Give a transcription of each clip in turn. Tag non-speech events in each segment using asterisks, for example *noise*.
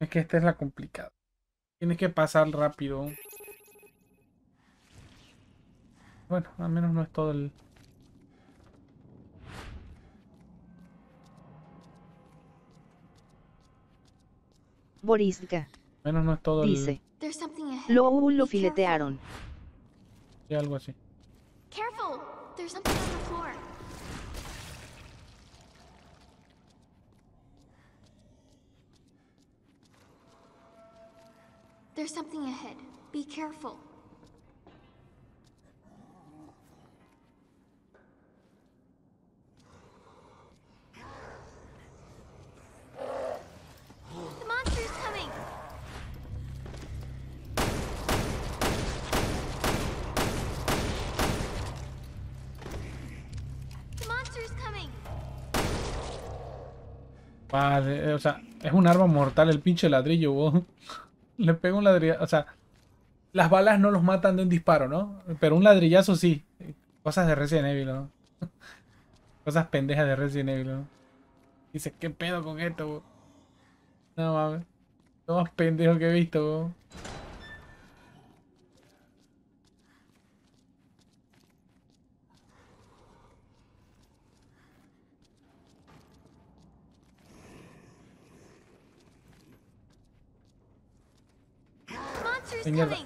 Es que esta es la complicada. Tienes que pasar rápido. Bueno, al menos no es todo el... Boriska. Menos no es todo el... Dice. Ahead. Lo lo filetearon. Sí, algo así. Careful! There's something on the floor. There's something ahead. Be careful. Vale, eh, o sea, es un arma mortal el pinche ladrillo, weón. Le pego un ladrillo, o sea, las balas no los matan de un disparo, ¿no? Pero un ladrillazo sí. Cosas de Resident Evil, ¿no? *laughs* Cosas pendejas de Resident Evil, ¿no? Dice, ¿qué pedo con esto, weón? No mames. Lo más pendejo que he visto, weón. The Mierda.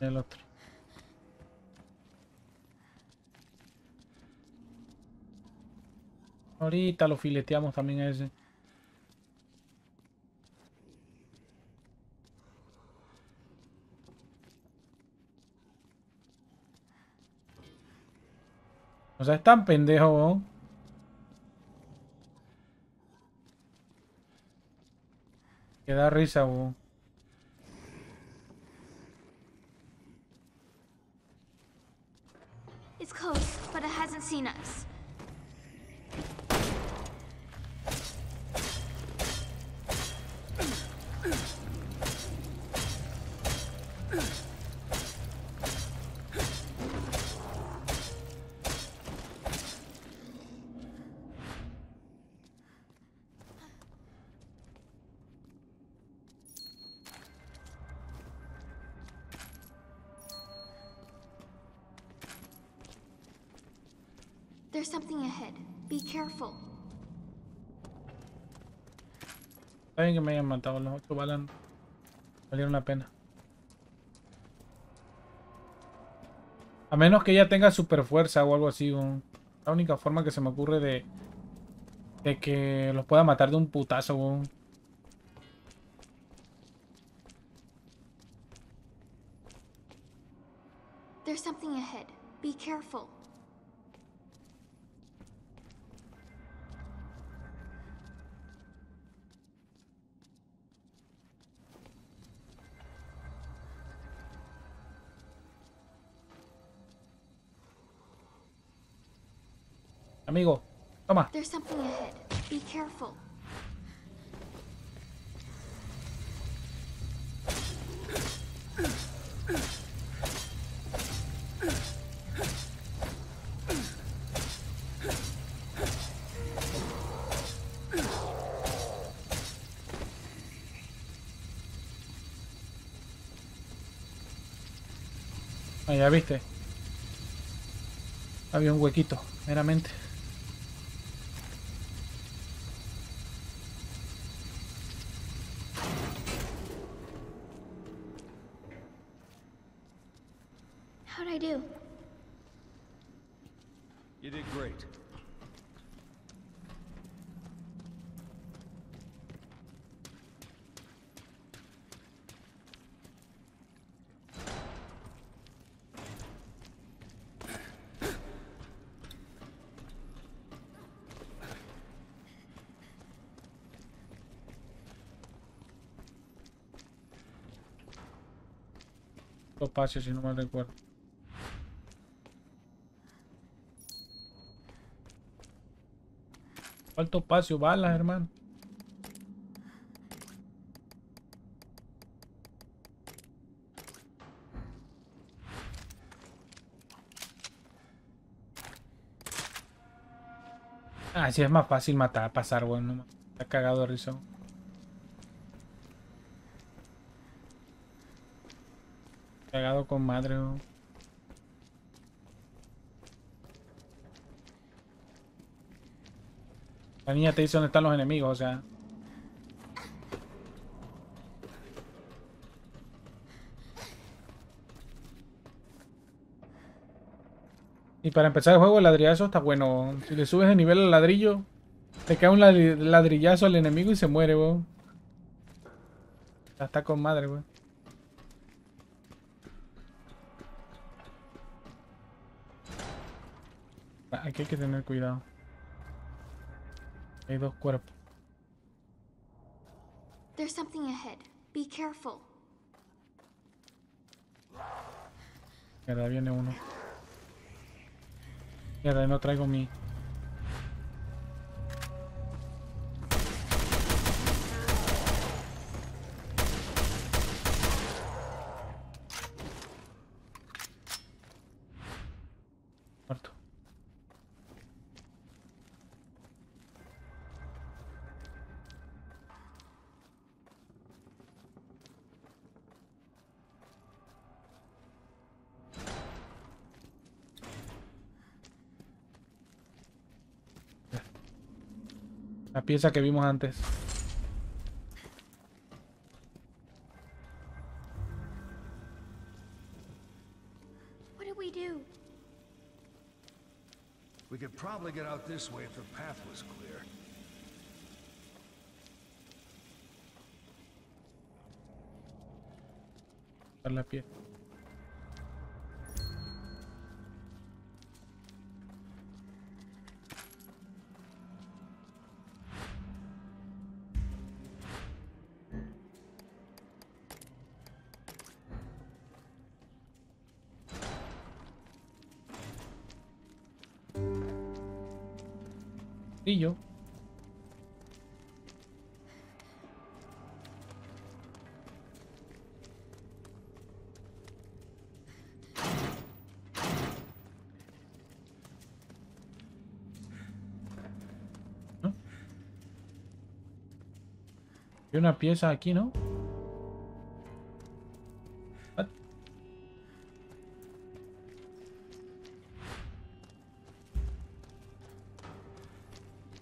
El otro. Ahorita lo fileteamos también a ese. O sea, es tan pendejo. Que da risa, weón. It's close, but it hasn't seen us. Está bien que me hayan matado los ocho balas. Valieron la pena. A menos que ella tenga super fuerza o algo así. La única forma que se me ocurre de, de que los pueda matar de un putazo. weón. There's something ahead. Be careful. Amigo, toma. There's something ahead. Be careful. Ah, ya viste. Había un huequito, meramente. Topacio, si no mal recuerdo. Falta espacio, balas, hermano. Ah, sí es más fácil matar, pasar, weón. No, está cagado de risa. Cagado con madre, weón. La niña te dice dónde están los enemigos, o sea. Y para empezar el juego, el ladrillazo está bueno. Si le subes de nivel al ladrillo, te cae un ladri- ladrillazo al enemigo y se muere, weón. Está con madre, weón. Aquí hay que tener cuidado. Hay dos cuerpos. There's something ahead. Be careful. Mierda, viene uno. Mierda, no traigo mi... La pieza que vimos antes. What do we do? We could probably get out this way if the path was clear. la pieza. Yo. ¿No? Hay una pieza aquí, ¿no?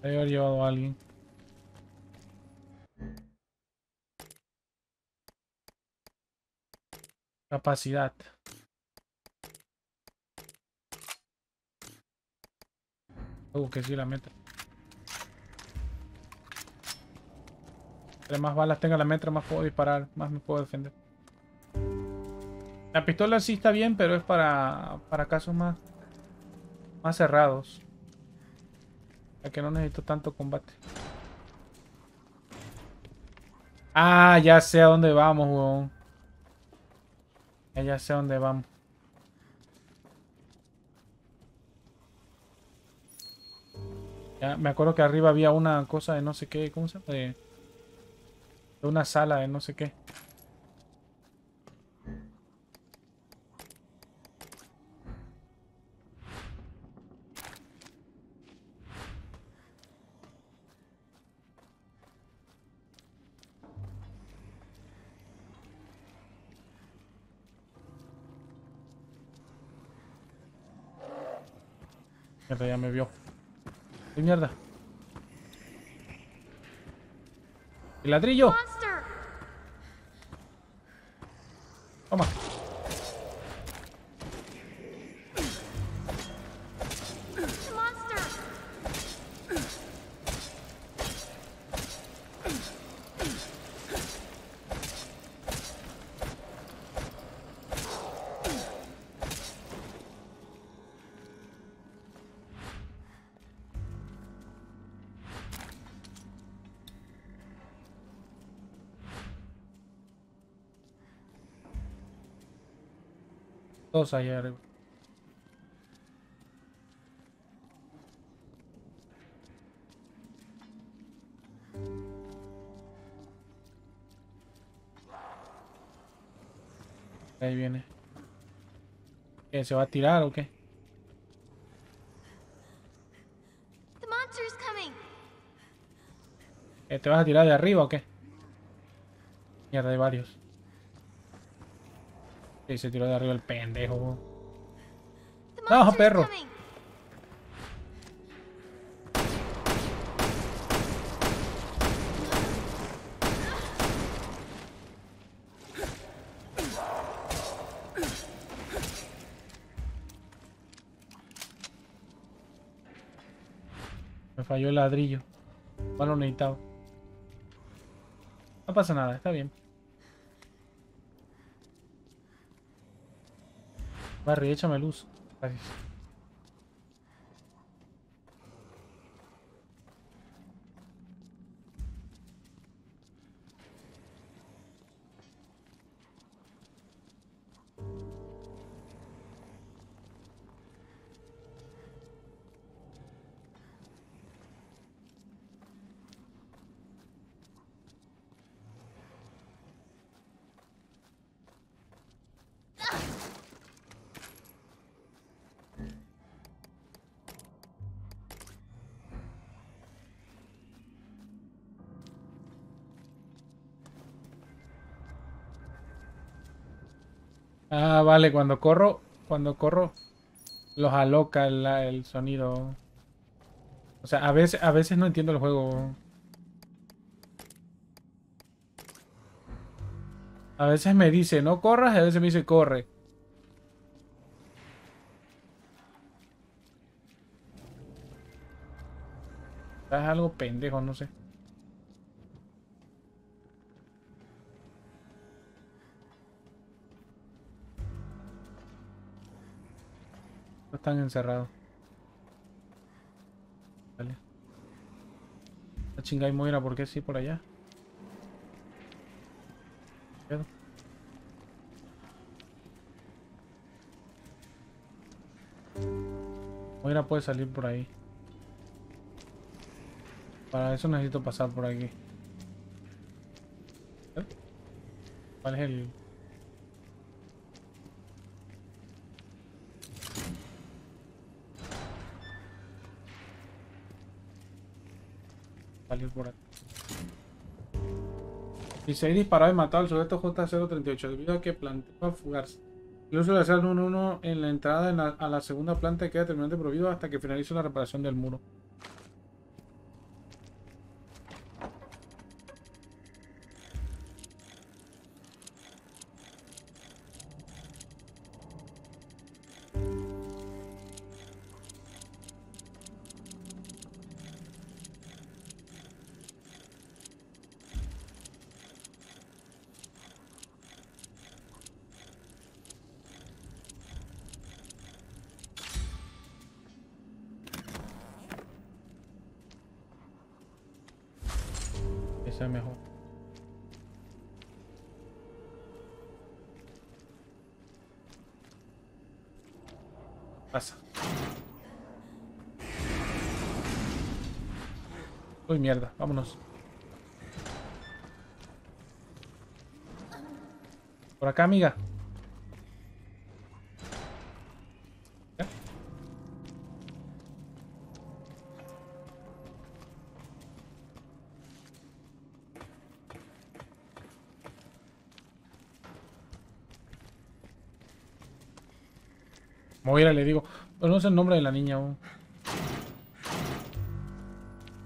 Debe haber llevado a alguien. Capacidad. Uh, que sí la meta. Entre más balas tenga la metra, más puedo disparar, más me puedo defender. La pistola sí está bien, pero es para, para casos más, más cerrados. Ya que no necesito tanto combate. Ah, ya sé a dónde vamos, weón. Ya, sé a dónde vamos. Ya, me acuerdo que arriba había una cosa de no sé qué, ¿cómo se llama? De, de una sala de no sé qué. Mierda, ya me vio. ¡Qué mierda! ¡El ladrillo! Toma. Dos allá arriba. Ahí viene. ¿Qué, ¿Se va a tirar o qué? Eh, ¿Te vas a tirar de arriba o qué? Mierda, hay varios. Sí, se tiró de arriba el pendejo. Monster's perro. Me falló el ladrillo. Igual lo necesitaba. No pasa nada, está bien. Barry, échame luz. Ah, vale, cuando corro, cuando corro, los aloca el, el sonido. O sea, a veces, a veces no entiendo el juego. A veces me dice no corras a veces me dice corre. Es algo pendejo, no sé. Están encerrados. Vale. La chinga y Moira, ¿por qué sí por allá? Moira puede salir por ahí. Para eso necesito pasar por aquí. ¿Eh? ¿Cuál es el...? Salir por aquí. Y se disparado y matado al sujeto J038 debido a que planteaba fugarse. El uso de hacer 1-1 en la entrada en la- a la segunda planta queda terminante prohibido hasta que finalice la reparación del muro. Es mejor. Pasa. Uy, mierda, vámonos. Por acá, amiga. Sé el nombre de la niña aún.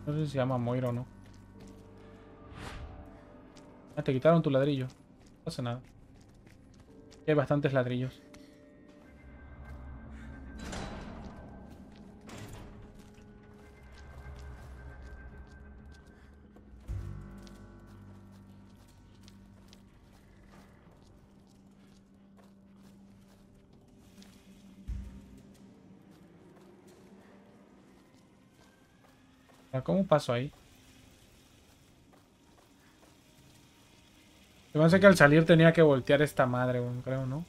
No sé si se llama Moira o no. Ah, te quitaron tu ladrillo. No pasa nada. Hay bastantes ladrillos. ¿Cómo paso ahí? Me hace que al salir tenía que voltear esta madre, creo, ¿no?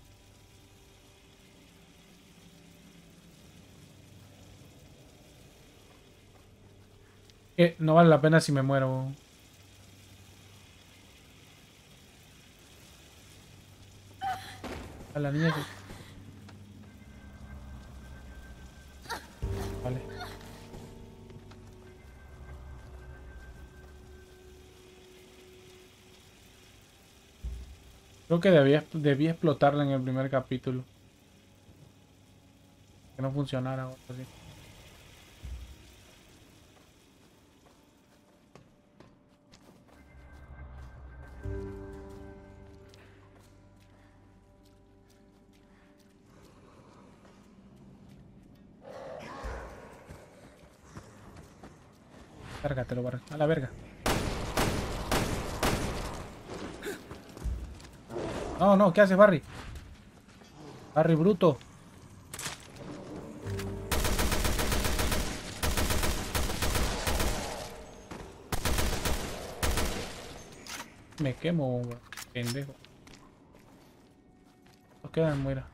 Que no vale la pena si me muero. A la niña sí. Creo que debía, debía explotarla en el primer capítulo. Que no funcionara o algo así. Cárgatelo, barra. A la verga. No, no, ¿qué haces, Barry? Barry bruto. Me quemo, pendejo. Nos quedan, muera.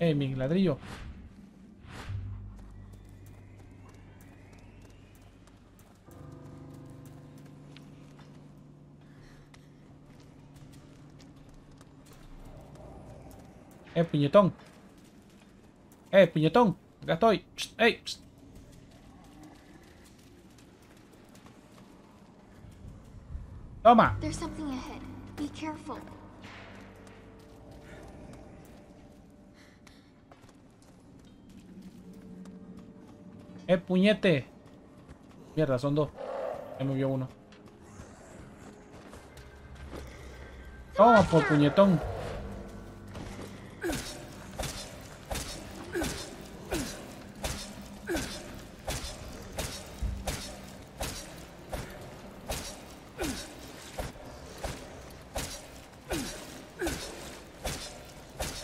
Eh, mi ladrillo. Eh, piñetón. Eh, piñetón. Acá estoy. Psst, ey. psst. Toma. There's something ahead. Be careful. Eh, puñete. Mierda, son dos. Ya me vio uno. Toma por puñetón.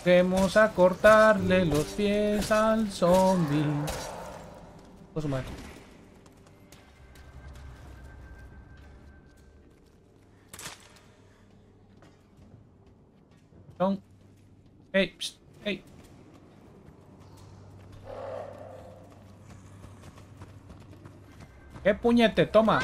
Vamos a cortarle los pies al zombie. Pues su madre. Hey, hey. ¿Qué puñete? Toma.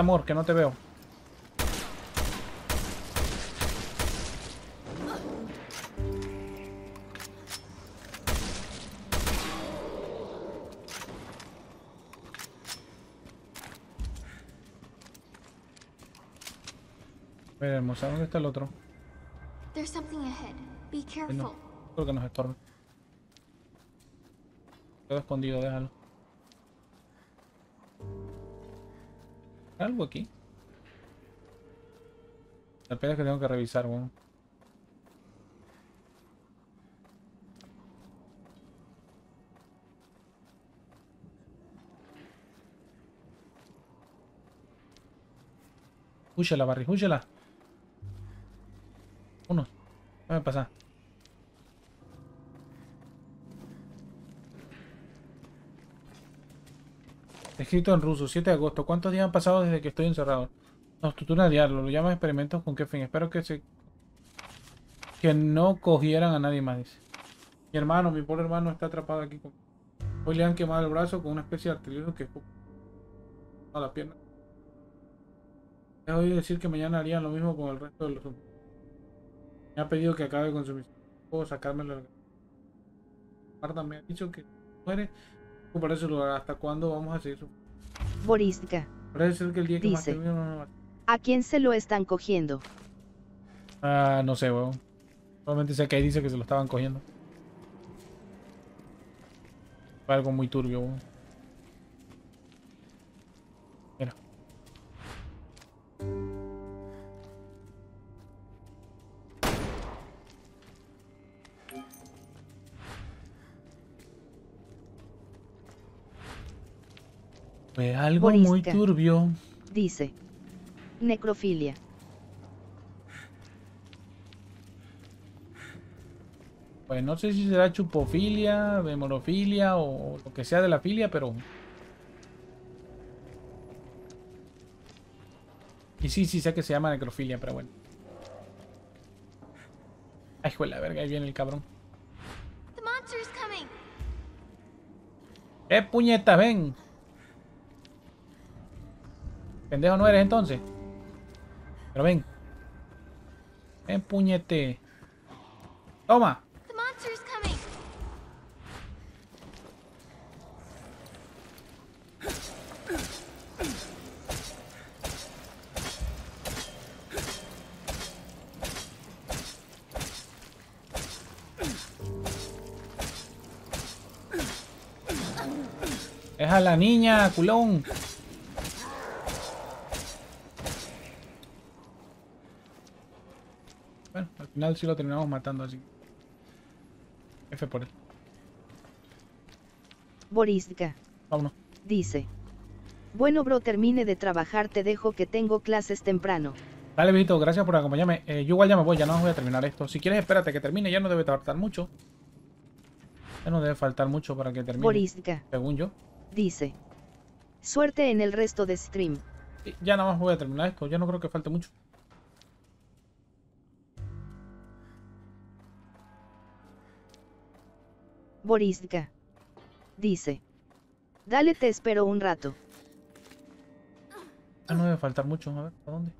Amor, que no te veo. Veremos, ¿a dónde está el otro? There's something ahead. Be Ay, careful. no, creo que nos estorba. Quedó escondido, déjalo. ¿Algo aquí? La pena es que tengo que revisar, weón. Húyela, Barry, húyela. Uno. Déjame pasar. Escrito en ruso, 7 de agosto. ¿Cuántos días han pasado desde que estoy encerrado? Nos tutorial diario, lo llaman experimentos con qué fin. Espero que se... Que no cogieran a nadie más, dice. Mi hermano, mi pobre hermano está atrapado aquí. Con... Hoy le han quemado el brazo con una especie de artilugio que... A la pierna. He oído decir que mañana harían lo mismo con el resto de los... Me ha pedido que acabe con su misión. Puedo sacármelo. Marta me ha dicho que muere por ese lugar. ¿Hasta cuándo vamos a seguir su... Boristka. Parece ser que el día que más Dice. termine no nos va- ¿A quién se lo están cogiendo? Ah, no sé, weón. Solamente sé que ahí dice que se lo estaban cogiendo. Fue algo muy turbio, weón. Fue algo muy turbio. Dice. Necrofilia. Pues no sé si será chupofilia, memorofilia o lo que sea de la filia, pero... Y sí, sí, sé que se llama necrofilia, pero bueno. Ay, hijo de la verga, ahí viene el cabrón. The monster's coming! ¡Eh, puñeta, ven! Pendejo no eres entonces. Pero ven. Ven, puñete. Toma. Es a la niña, culón. Bueno, al final sí lo terminamos matando así. F por él. Boriska. Vámonos. Dice. Bueno bro, termine de trabajar, te dejo que tengo clases temprano. Dale, Vito, gracias por acompañarme. Eh, yo igual ya me voy, ya no voy a terminar esto. Si quieres, espérate que termine, ya no debe faltar mucho. Ya no debe faltar mucho para que termine. Boriska. Según yo. Dice. Suerte en el resto de stream. Ya nada más voy a terminar esto, ya no creo que falte mucho. Boriska. Dice. Dale, te espero un rato. Ya no debe faltar mucho. A ver, ¿a dónde?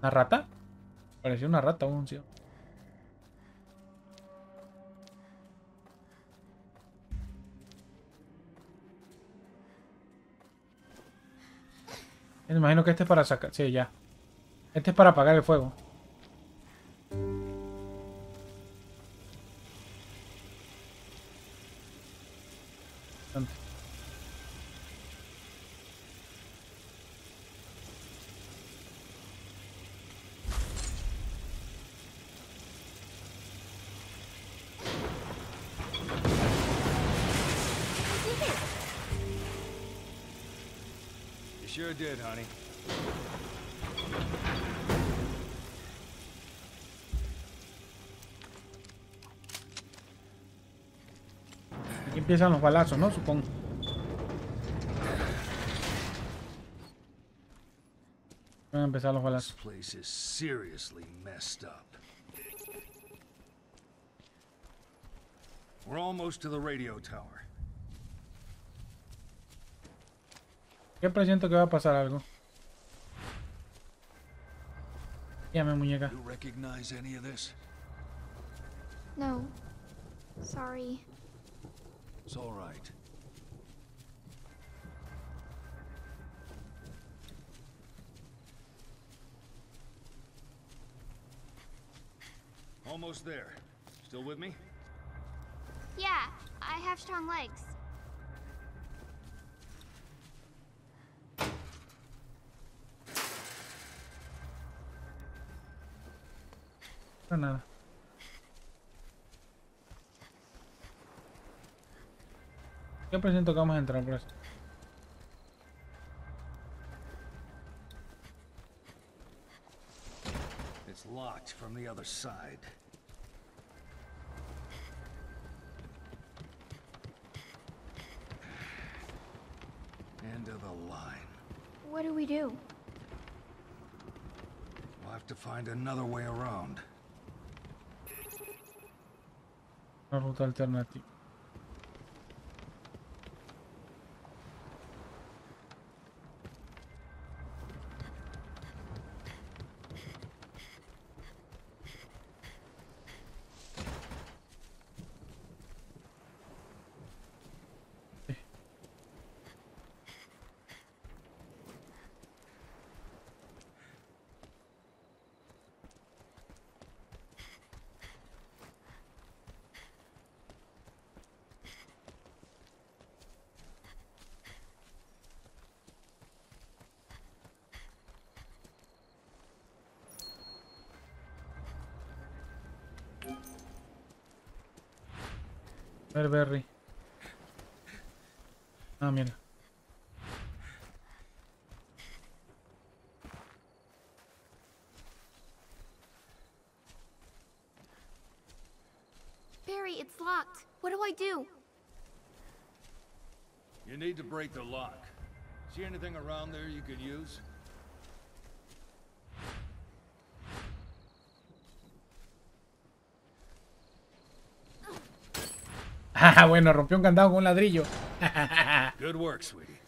¿Una rata? Parecía una rata un sí. Me imagino que este es para sacar... Sí, ya. Este es para apagar el fuego. Honey. Empiezan los balazos, ¿no? Supongo. Van a empezar los This balazos. place is seriously messed up. We're almost to the radio tower. ¿Qué presiento que va a pasar algo? Llame muñeca. You recognize any of this? No. Sorry. It's all right. Almost there. Still with me? Yeah, I have strong legs. No, nada. ¿Qué presiento que vamos a entrar por eso? It's locked from the other side. End of the line. What do we do? We'll have to find another way around. Una ruta alternativa. Berberry. Ah, mira. Barry, it's locked. What do I do? You need to break the lock. See anything around there you could use? Ah, bueno, rompió un candado con un ladrillo. Good work, sweetie.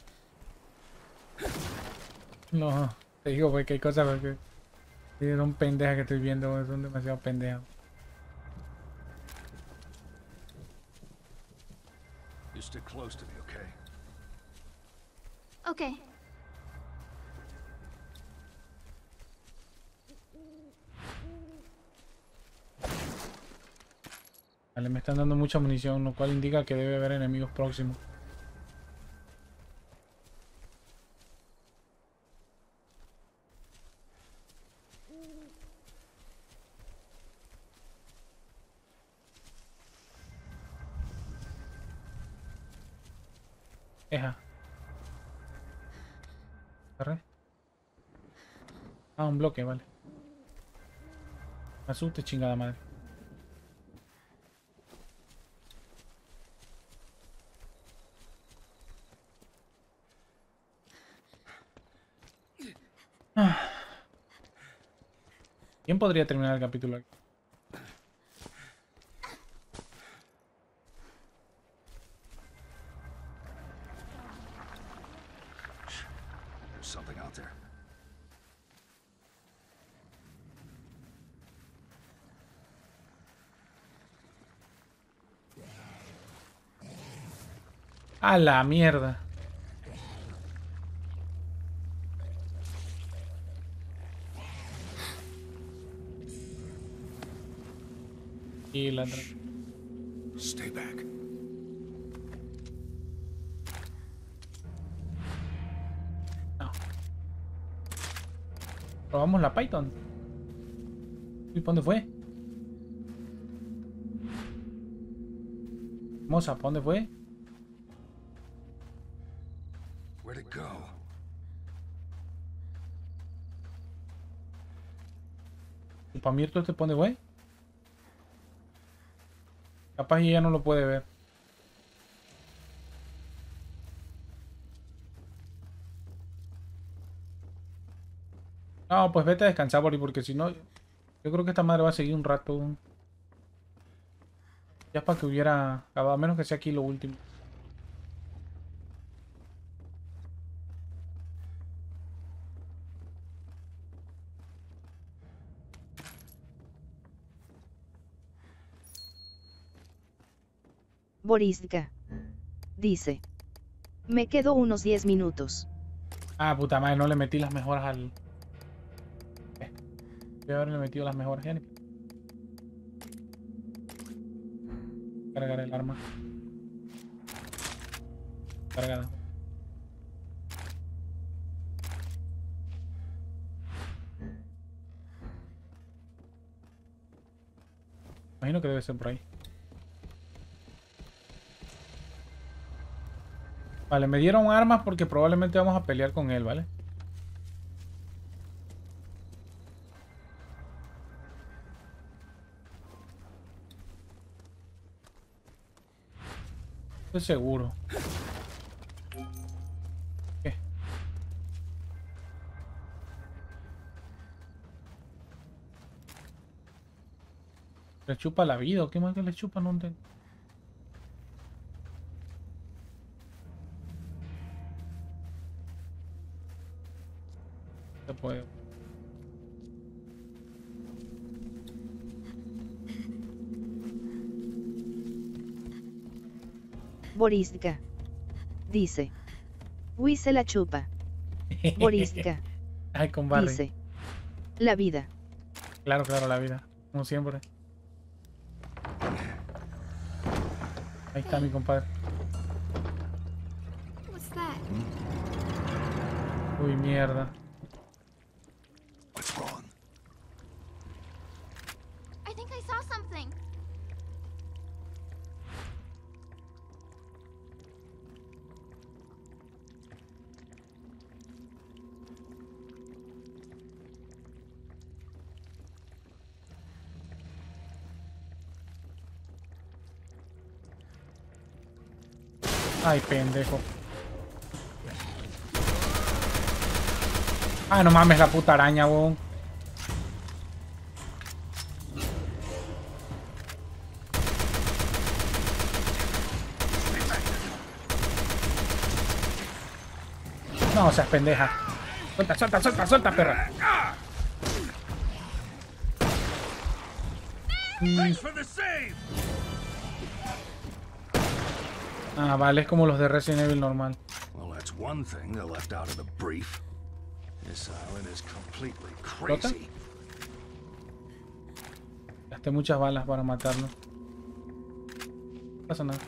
No, te digo pues que hay cosas porque son pendejas que estoy viendo, son demasiado pendejas. You stick close to me, okay? Okay. Vale, me están dando mucha munición, lo cual indica que debe haber enemigos próximos. Eja. Ah, un bloque, vale. Me asuste, chingada madre. ¿Quién podría terminar el capítulo aquí? A la mierda. La. Stay back. No. Probamos la Python. ¿Y para dónde fue? Moza, ¿para dónde fue? Where'd it go? ¿Y para este para dónde Capaz ella no lo puede ver. No, pues vete a descansar, Bori, porque si no... Yo creo que esta madre va a seguir un rato. Ya es para que hubiera acabado, a menos que sea aquí lo último. Boriska. Dice. Me quedo unos 10 minutos. Ah, puta madre, no le metí las mejoras al... Eh, Voy a haberle metido las mejoras, ya Cargar el arma. Cargada. Imagino que debe ser por ahí. Vale, me dieron armas porque probablemente vamos a pelear con él, ¿vale? Estoy seguro. ¿Qué? ¿Le chupa la vida o qué más que le chupa? No entiendo. Boriska. Dice. Uy se la chupa. *laughs* Boriska. Ay, con Barry. Dice. La vida. Claro, claro, la vida. Como siempre. Ahí está mi compadre. Uy, mierda. Ay, pendejo. Ah, no mames, la puta araña, weón. No, seas pendeja. Suelta, suelta, suelta, suelta, perra. Ah, vale, es como los de Resident Evil normal. Well, that's one thing they left out of the brief. This island is completely ¿Flota? crazy. Gasté muchas balas para matarlo. No pasa nada.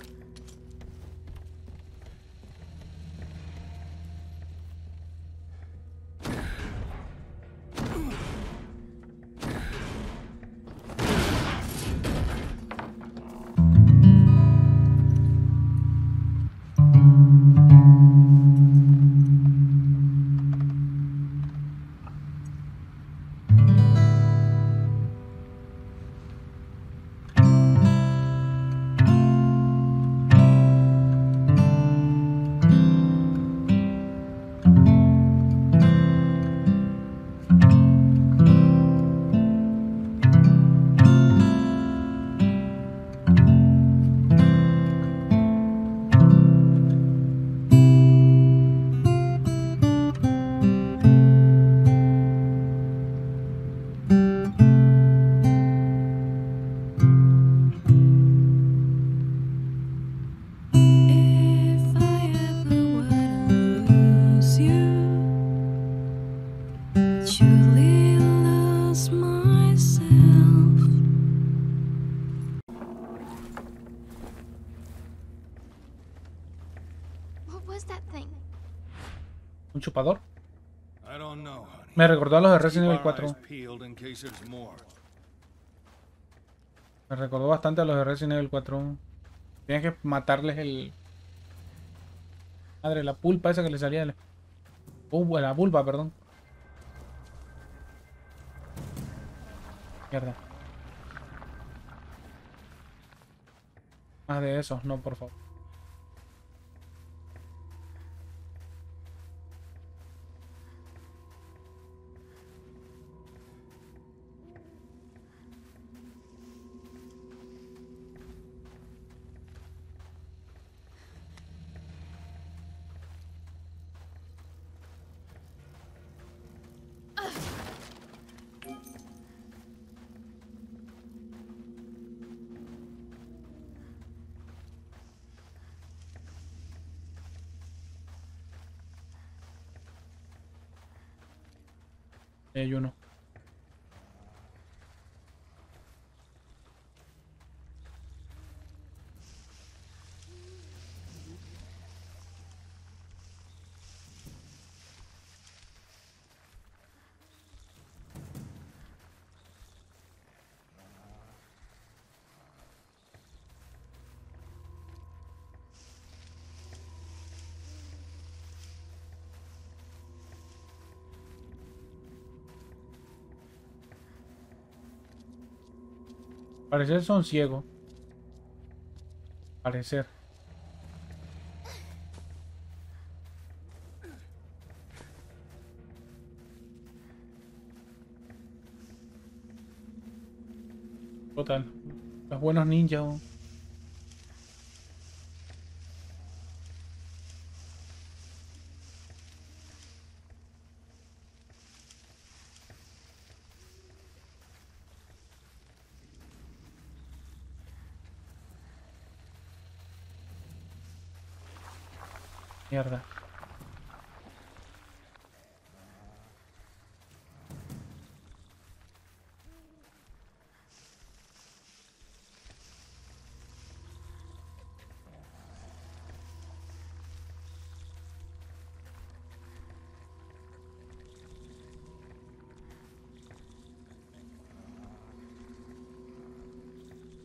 Me recordó a los de Resident Evil our 4. eyes peeled in case there's more. Me recordó bastante a los de Resident Evil 4. Tienes que matarles el... Madre, la pulpa esa que le salía. del- Uh, la pulpa, perdón. Mierda. Más de esos, no, por favor. Ahí Parecer son ciegos. Parecer. Total. Los buenos ninjas. weón. Mierda.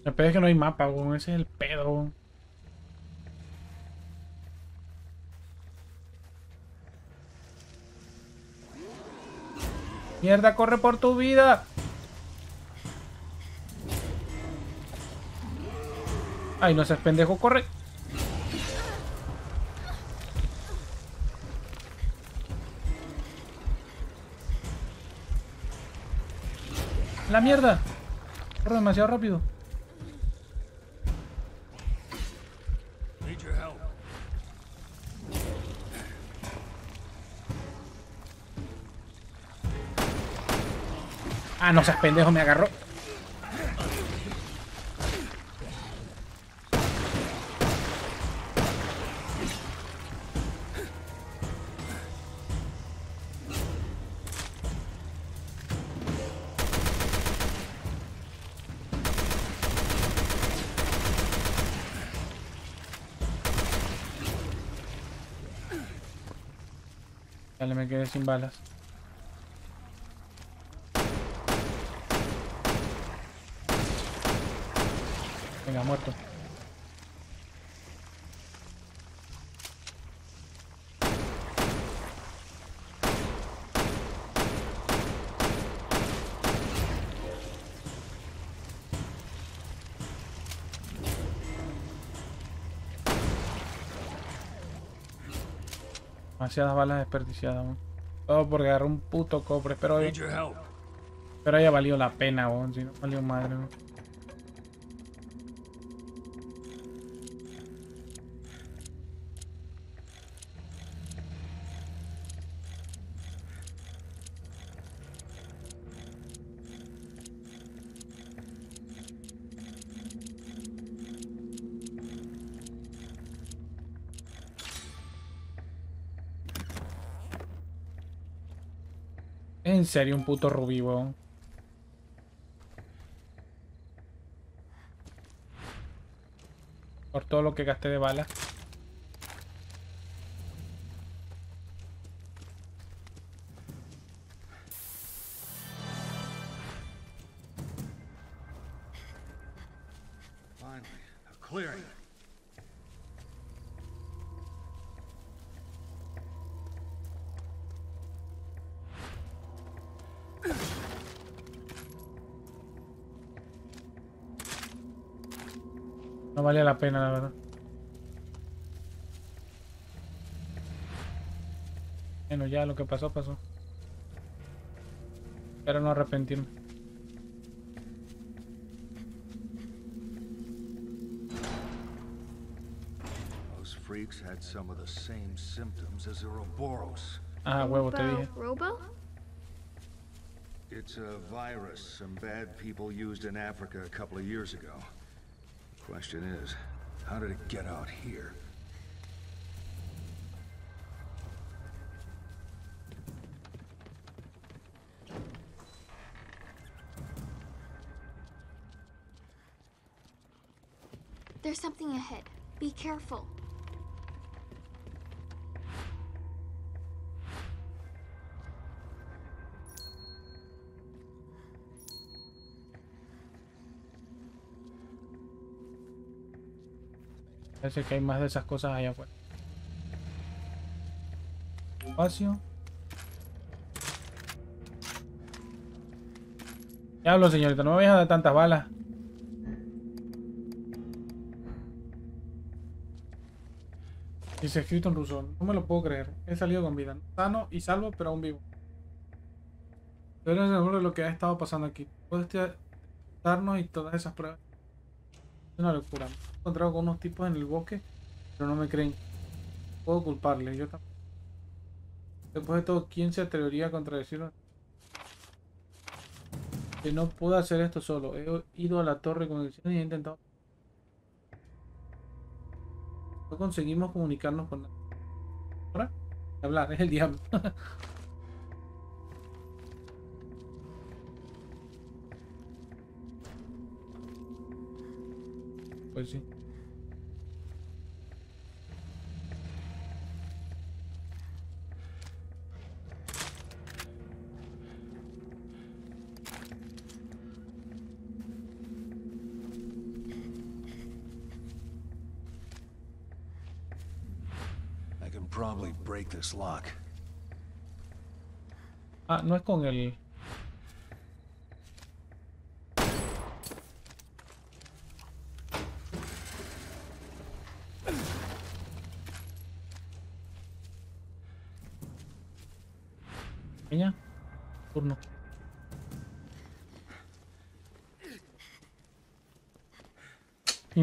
El pedo es que no hay mapa, weón. Ese es el pedo. Mierda, corre por tu vida. Ay, no seas pendejo, corre. ¡La mierda! Corre demasiado rápido. Ah, no seas pendejo, me agarró. Dale, me quedé sin balas. Demasiadas balas desperdiciadas. Todo porque agarré un puto cofre. Help. espero haya valido la pena. Si no valió madre. Serio, un puto rubí. Por todo lo que gasté de balas. No valía la pena, la verdad. Bueno, ya lo que pasó, pasó. Espero no arrepentirme. Those freaks had some of the same symptoms as Ouroboros. Ah, huevo, te dije. Robo? It's a virus some bad people used in Africa a couple of years ago. Question is, how did it get out here? There's something ahead. Be careful. Parece que hay más de esas cosas allá afuera. Espacio. Diablo, señorita, no me vayas a dar tantas balas. Dice escrito en ruso. No me lo puedo creer. He salido con vida. Sano y salvo, pero aún vivo. Pero es seguro de lo que ha estado pasando aquí. Puedes darnos y todas esas pruebas. Una locura. Me he encontrado con unos tipos en el bosque, pero no me creen. Puedo culparles, yo también. Después de todo, ¿quién se atrevería a contradecirlo? Que no puedo hacer esto solo. He ido a la torre con el y he intentado. No conseguimos comunicarnos con nadie. Hablar, es el diablo. *laughs* pues sí. I can probably break this lock. Ah, no es con el.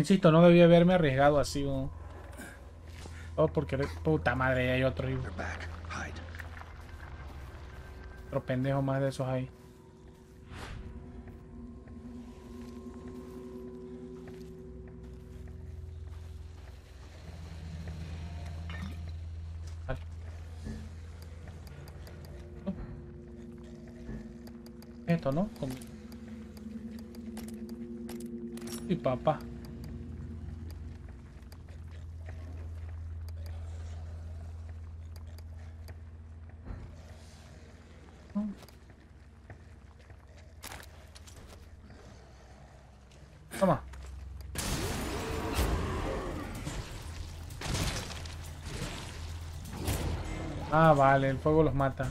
Insisto, no debía haberme arriesgado así. weón. Todo porque... Puta madre, hay otro. Hide. otro pendejo más de esos ahí. Vale. Esto, ¿no? Con- Y papá. Toma. Ah, vale, el fuego los mata.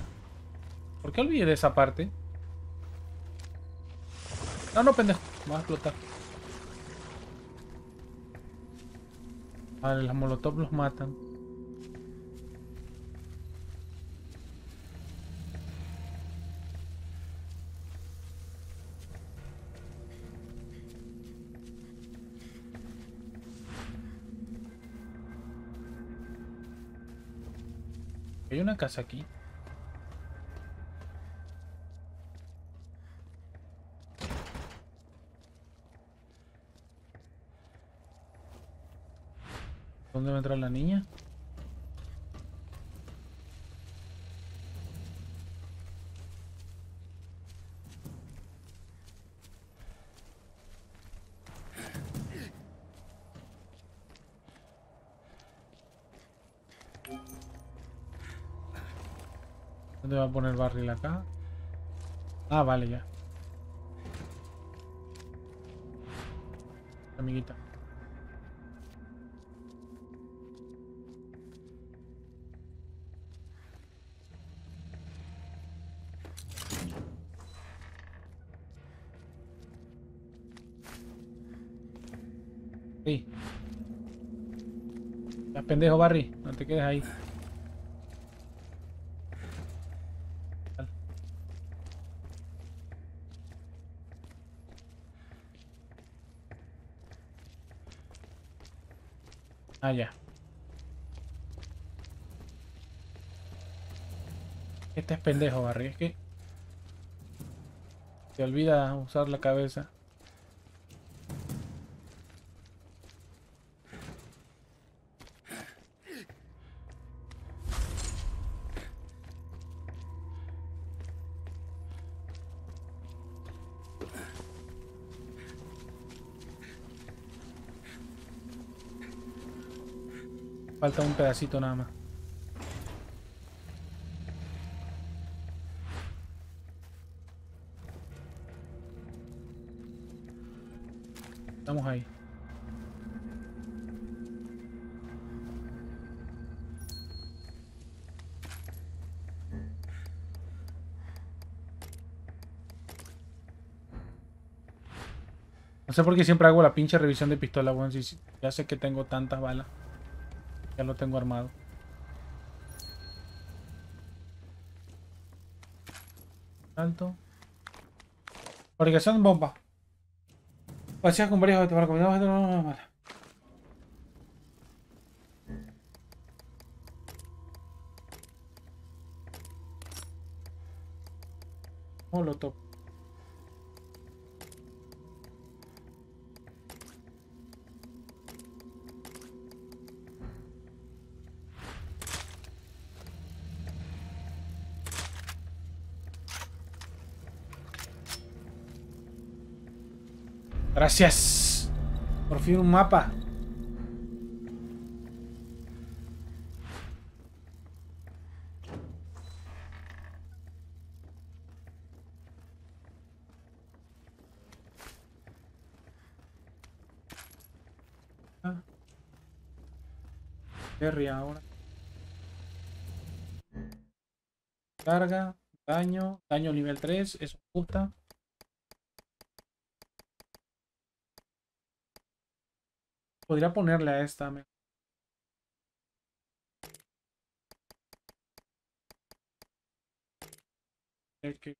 ¿Por qué olvidé esa parte? No, no, pendejo. Va a explotar. Vale, las molotov los matan. Hay una casa aquí. ¿Dónde va a entrar la niña? A poner barril acá? Ah, vale, ya. Amiguita. Sí. Ya pendejo, Barry. No te quedes ahí. Ah. Este es pendejo, Barry. Es que... Se olvida usar la cabeza. Falta un pedacito nada más. Estamos ahí. No sé por qué siempre hago la pinche revisión de pistola, si- si- ya sé que tengo tantas balas. Ya lo tengo armado. Alto. Fabricación de bomba. Vacías con varios objetos recomendados. objetos no, no, no, Gracias. Por fin un mapa. Terry ahora. Carga, daño, daño nivel 3, eso me gusta. Podría ponerle a esta. El que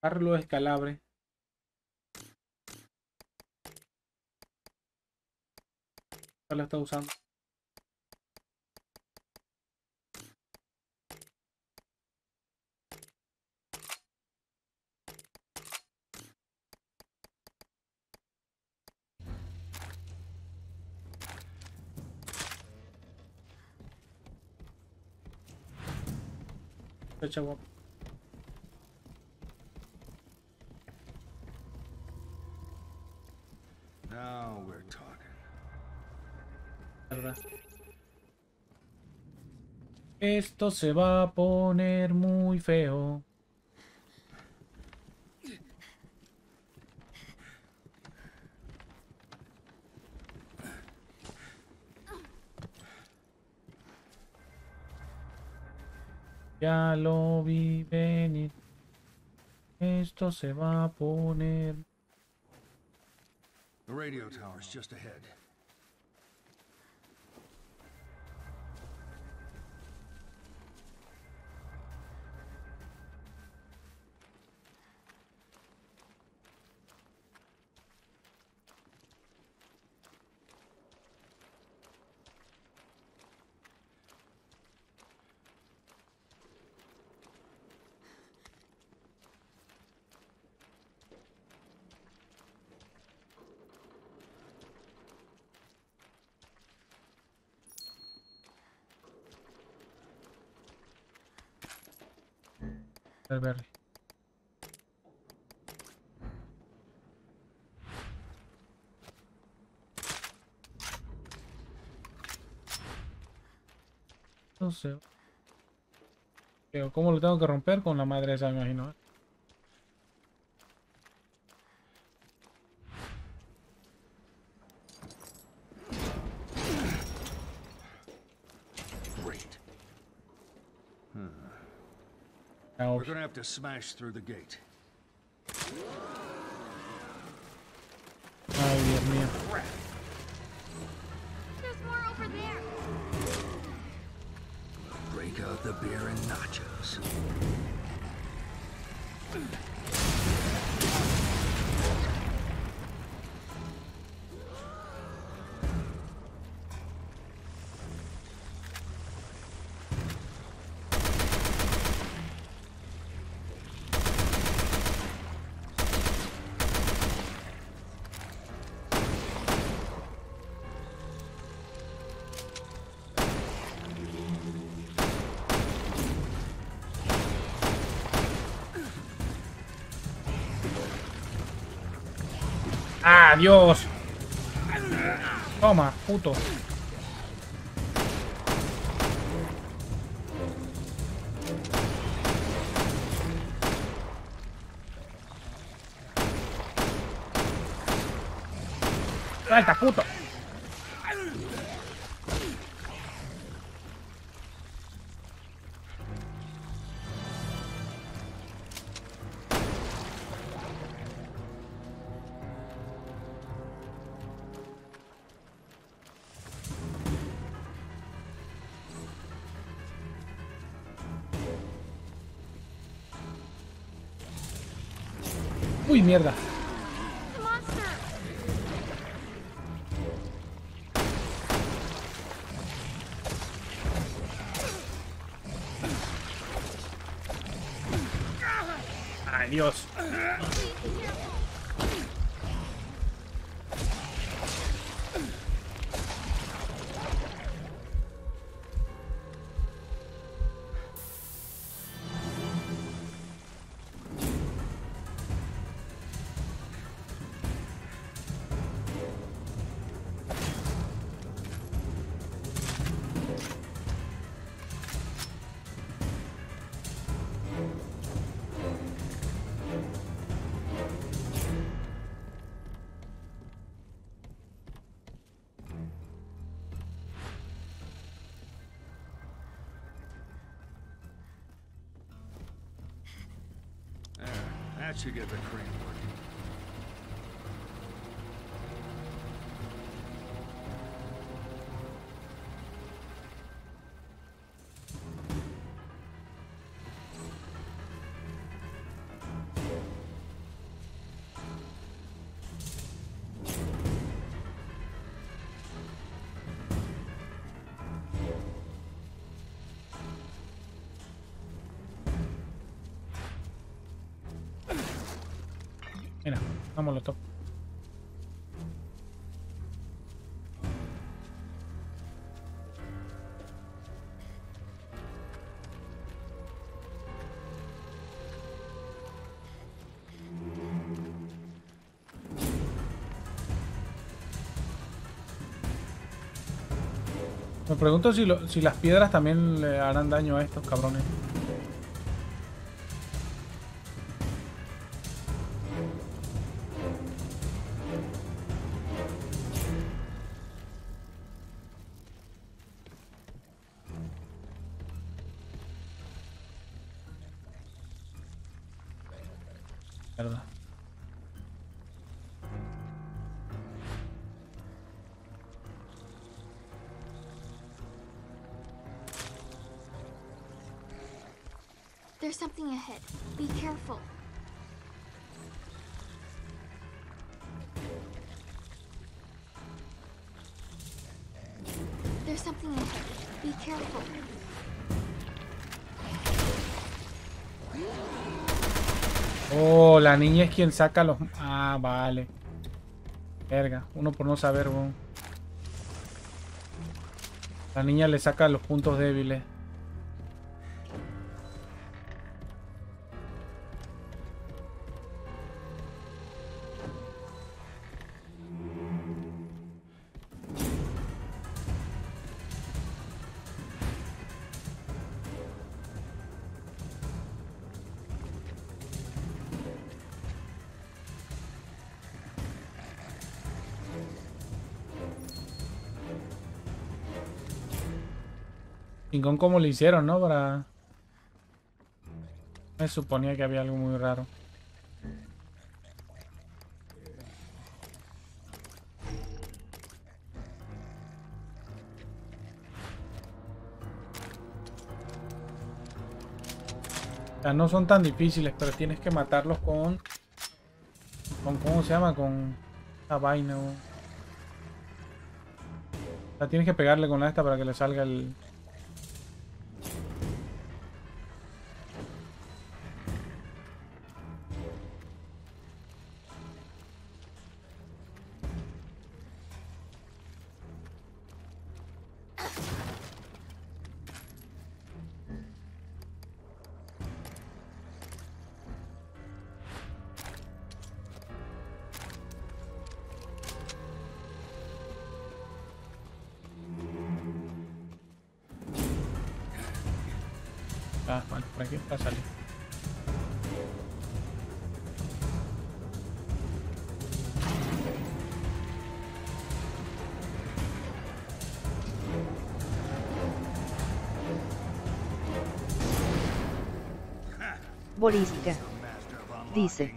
Carlos Escalabre. ¿Cuál está usando? Esto se va a poner muy feo. Ya lo vi venir. Esto se va a poner. The radio tower's just ahead. El Berry. No sé. Pero, ¿Cómo lo tengo que romper? Con la madre esa, me imagino. We're gonna have to smash through the gate. Ay, Dios mío. There's more over there. Break out the beer and nachos. ¡Ah, Dios! Toma, puto. Uy, mierda. The that should get the crane Me pregunto si, lo- si las piedras también le harán daño a estos cabrones. La niña es quien saca los... Ah, vale. Verga, uno por no saber, weón. La niña le saca los puntos débiles. Chingón como lo hicieron, ¿no? Para... Me suponía que había algo muy raro. O sea, no son tan difíciles, pero tienes que matarlos con... con ¿Cómo se llama? Con... esa vaina. o- O sea, tienes que pegarle con la esta para que le salga el... Borisca. Dice.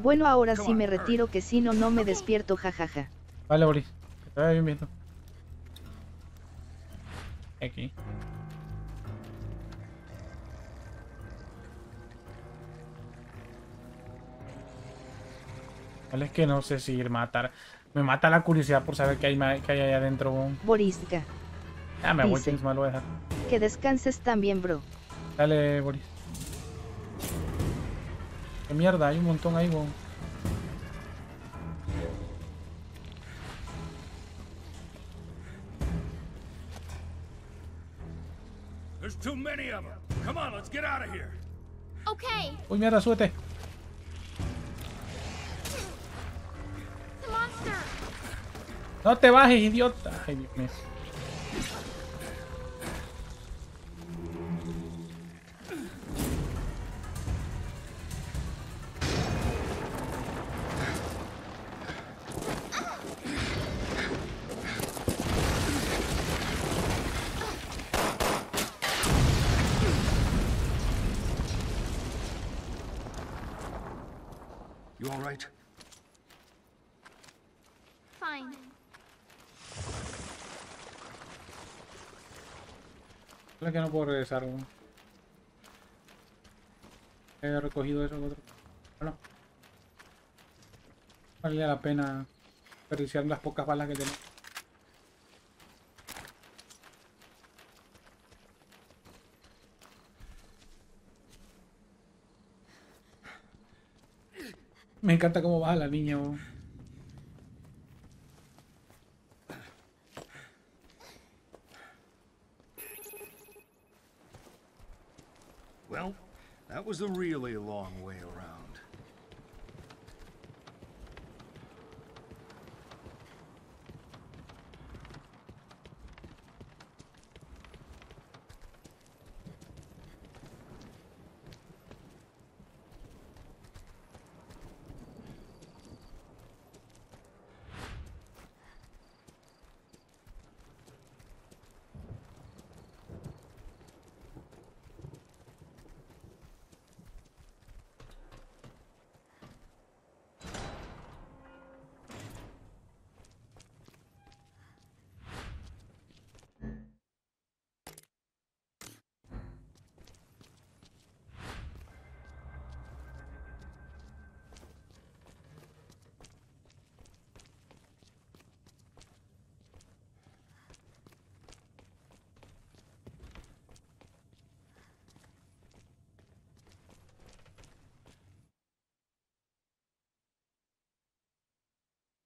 Bueno, ahora sí me retiro que si no, no me despierto, jajaja. Vale, Boris. Que te vaya bien viendo. Aquí. Vale, es que no sé si ir a matar. Me mata la curiosidad por saber qué hay, qué hay ahí adentro. Borisca. Ah, me voy, Dice. Lo voy a dejar. Que descanses también, bro. Dale, Boris. Qué mierda, hay un montón ahí, weón. There's too many of them. Come on, let's get out of here. Okay, Uy, mierda, súbete. No te bajes, idiota. Ay, Dios mío. Que no puedo regresar. He recogido eso otro. Bueno. Vale la pena desperdiciar las pocas balas que tenemos. Me encanta cómo baja la niña. Was a really long way around.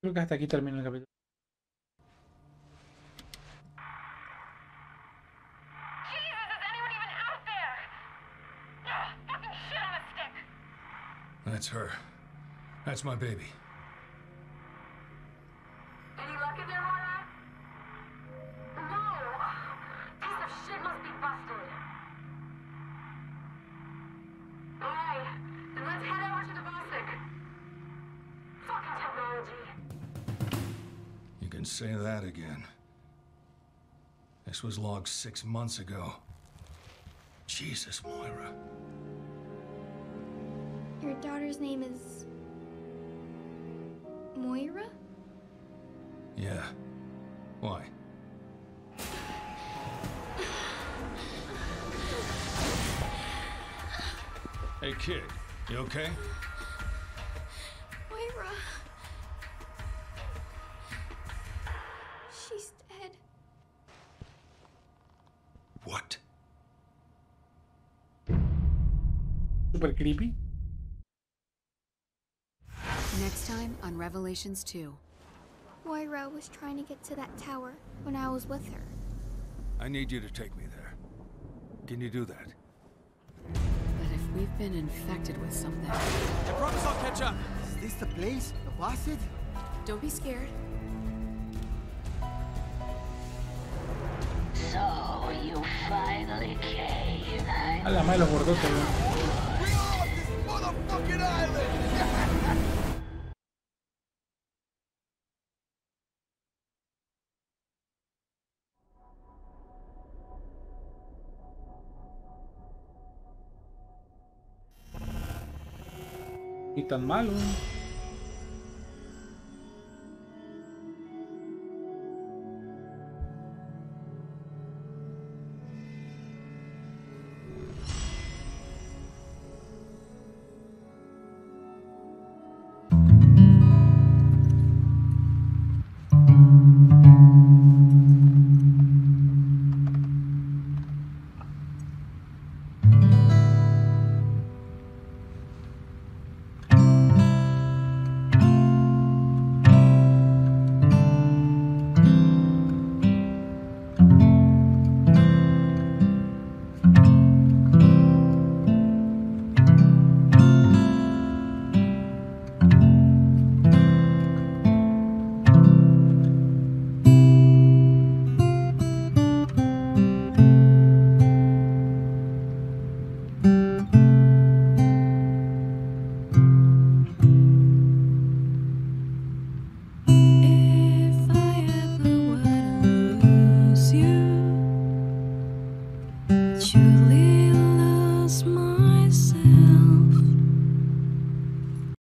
Creo que hasta aquí termina el capítulo. Jesus, is anyone even out there? Ugh, fucking shit on a stick! That's her. That's my baby. Again. This was logged six months ago. Jesus, Moira. Your daughter's name is. Moira? Yeah. Why? Hey, kid. You okay? Super creepy. Next time on Revelations 2. Moira was trying to get to that tower when I was with her. I need you to take me there. Can you do that? But if we've been infected with something, I promise I'll catch up. Is this the place? The Bossid? don't be scared. So you finally came. Eh? A la madre los eh. Ni tan malo. weón.